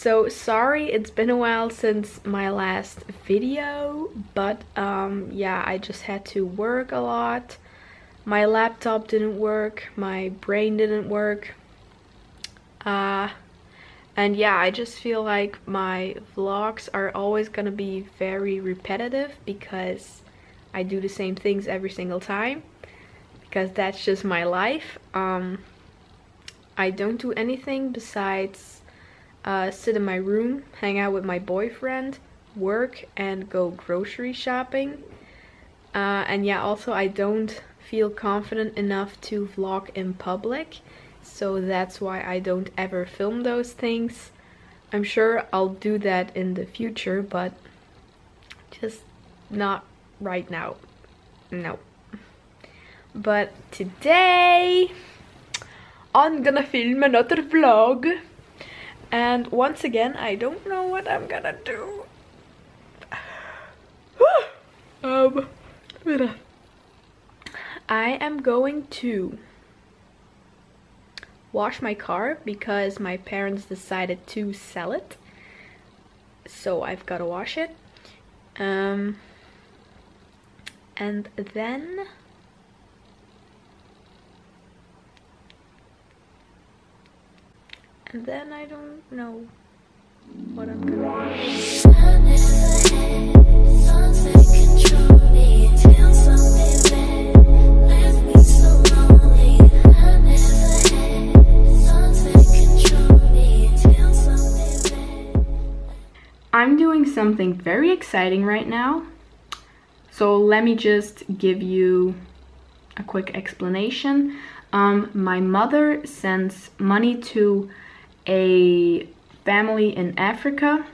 So sorry it's been a while since my last video, but um, yeah, I just had to work a lot. My laptop didn't work, my brain didn't work. Uh, and yeah, I just feel like my vlogs are always gonna be very repetitive because I do the same things every single time. Because that's just my life. Um, I don't do anything besides uh, sit in my room, hang out with my boyfriend, work, and go grocery shopping. Uh, and yeah, also I don't feel confident enough to vlog in public, so that's why I don't ever film those things. I'm sure I'll do that in the future, but just not right now. No. But today, I'm gonna film another vlog. And once again, I don't know what I'm gonna do. um, I am going to wash my car because my parents decided to sell it. So I've got to wash it. Um, and then and then I don't know what I'm gonna do. I'm doing something very exciting right now. So let me just give you a quick explanation. Um, my mother sends money to a family in Africa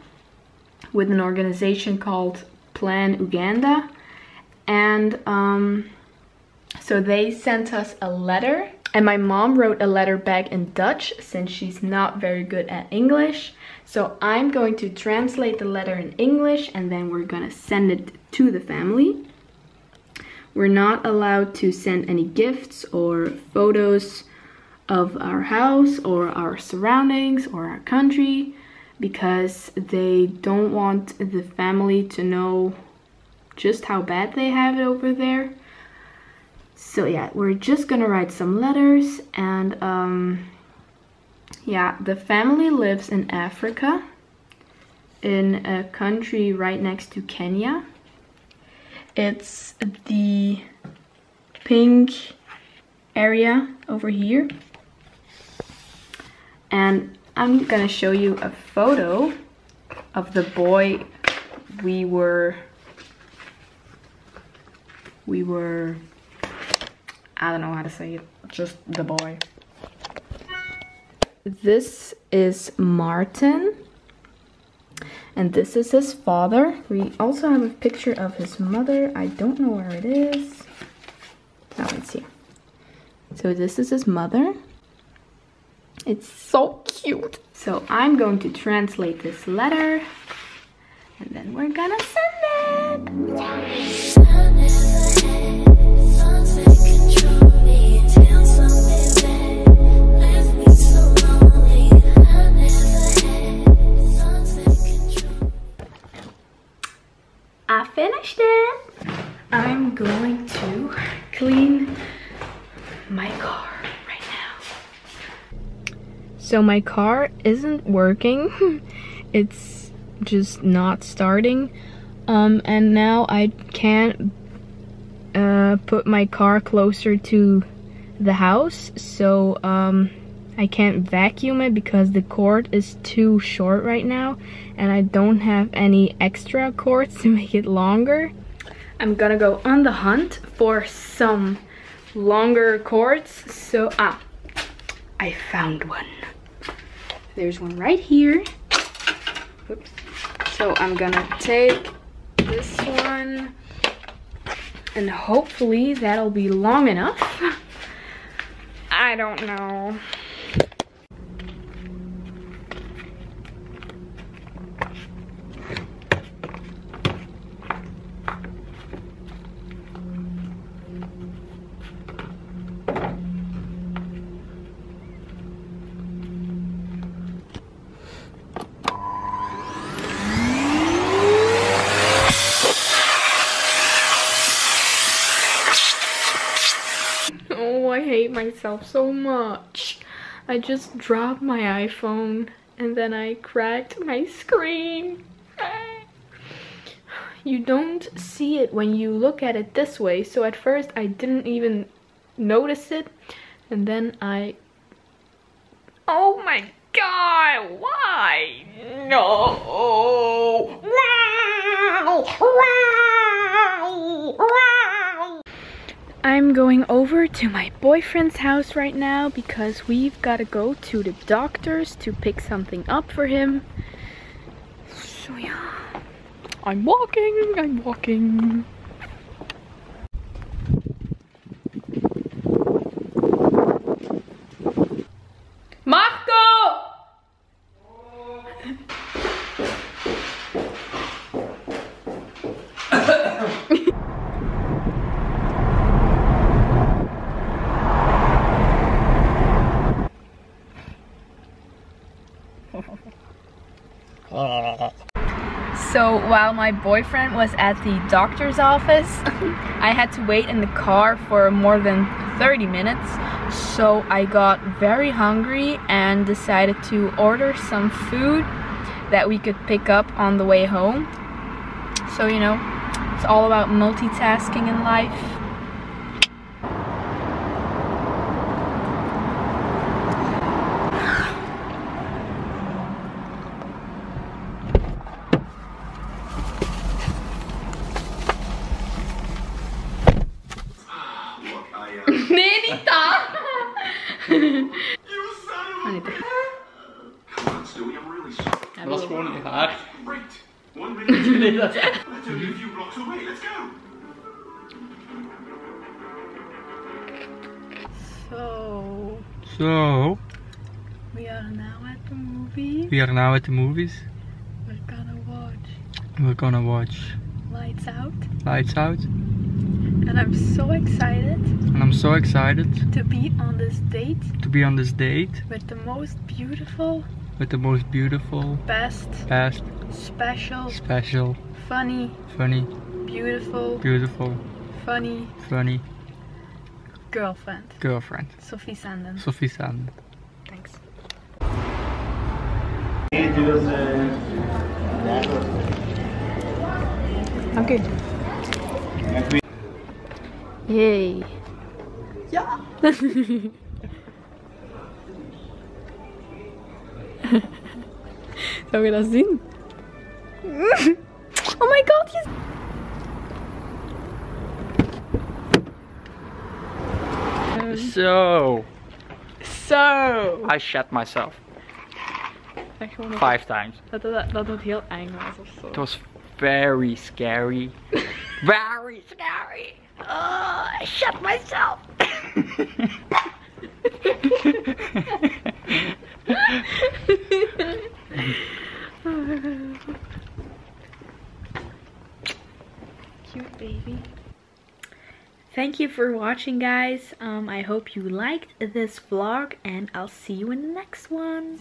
with an organization called Plan Uganda. And um, so they sent us a letter. And my mom wrote a letter back in Dutch since she's not very good at English. So I'm going to translate the letter in English and then we're gonna send it to the family. We're not allowed to send any gifts or photos of our house or our surroundings or our country because they don't want the family to know just how bad they have it over there. So yeah, we're just gonna write some letters and um, yeah, the family lives in Africa in a country right next to Kenya. It's the pink area over here. And I'm gonna show you a photo of the boy we were we were I don't know how to say it just the boy. This is Martin and this is his father. We also have a picture of his mother. I don't know where it is. Oh it's here. So this is his mother it's so cute. So I'm going to translate this letter and then we're gonna send it. So my car isn't working. it's just not starting. Um, and now I can't uh, put my car closer to the house. So um, I can't vacuum it because the cord is too short right now. And I don't have any extra cords to make it longer. I'm gonna go on the hunt for some longer cords. So, ah, I found one. There's one right here. Oops. So I'm gonna take this one And hopefully that'll be long enough. I don't know. Oh, I hate myself so much. I just dropped my iPhone and then I cracked my screen. You don't see it when you look at it this way, so at first I didn't even notice it, and then I. Oh my god, why? No! I'm going over to my boyfriend's house right now because we've got to go to the doctor's to pick something up for him. So yeah, I'm walking, I'm walking. So while my boyfriend was at the doctor's office, I had to wait in the car for more than 30 minutes. So I got very hungry and decided to order some food that we could pick up on the way home. So, you know, it's all about multitasking in life. Look, I, uh, Nee, niet daar! you son of a... Come I'm really sorry. Dat was gewoon een haar. Great. One minute. Nee, dat is echt. That's only a few blocks away. Let's go. So, So, we are now at the movie. we are now at the movies. We're gonna watch We're gonna watch Lights Out. Lights Out. And I'm so excited And I'm so excited to be on this date to be on this date with the most beautiful, with the most beautiful, best, best, special, special, funny, funny, beautiful, beautiful, funny funny girlfriend, girlfriend. Sofie Senden. Sophie Sand. Thanks. Dank u. Yay. Ja. Zou je dat zien? Oh my god, je... So, Zo. I shot myself Echt gewoon dat, five times. dat, dat, dat het heel eng was of zo. It was very scary. very scary. Oh, I shot myself. Cute baby. Thank you for watching guys. Um, I hope you liked this vlog and I'll see you in the next one.